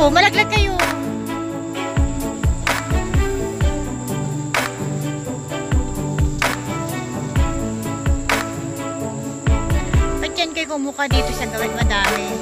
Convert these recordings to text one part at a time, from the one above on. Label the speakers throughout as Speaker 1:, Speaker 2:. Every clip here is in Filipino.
Speaker 1: Oh, malaglag kayo. Ba't yan kayo kumuka dito sa gawin madami?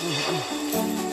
Speaker 1: Yan.